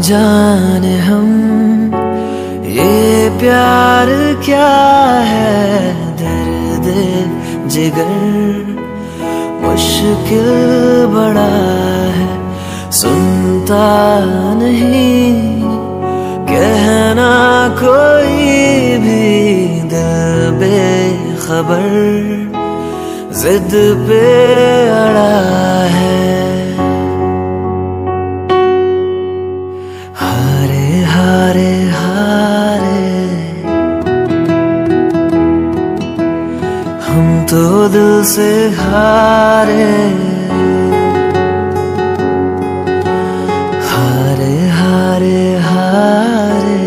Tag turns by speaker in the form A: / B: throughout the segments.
A: जाने हम, ये प्यार क्या है? दर्द जिगर, मुश्किल बड़ा है, सुनता नहीं, कहना कोई भी दिल बेखबर जिद पे अड़ा है। तो दिल से हारे। हारे हारे हारे।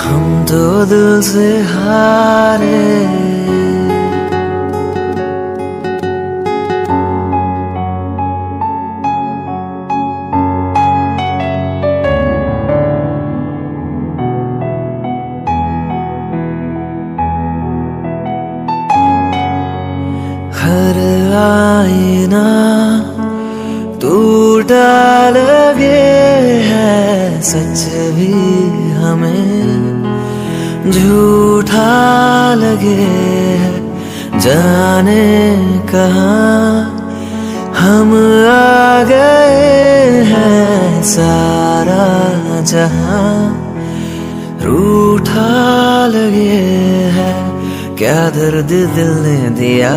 A: हम तो दिल से हारे। आईना टूटा लगे है, सच भी हमें। झूठा लगे है, जाने कहा हम आ गए हैं, सारा जहाँ। रूठा लगे है, क्या दर्द दिल ने दिया,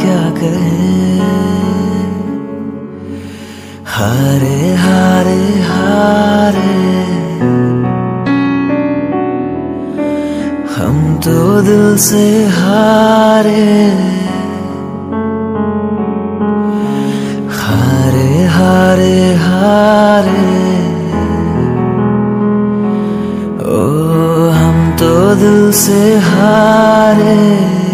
A: क्या कहे? हारे हारे हारे। हम तो दिल से हारे। हारे हारे हारे। ओ, हम तो दिल से हारे।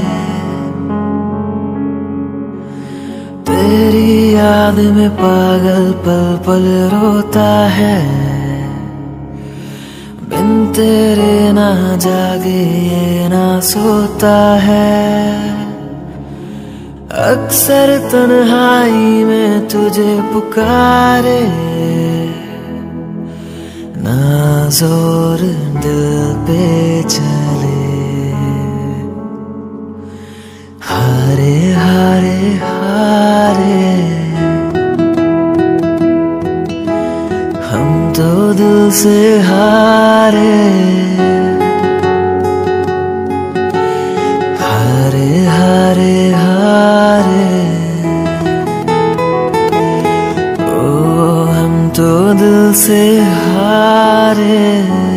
A: याद में पागल पल पल रोता है। बिन तेरे ना जागे ये ना सोता है। अक्सर तन्हाई में तुझे पुकारे। ना ज़ोर दिल पे चले। हारे हारे हारे दिल से हारे। हारे हारे हारे। ओ हम तो दिल से हारे।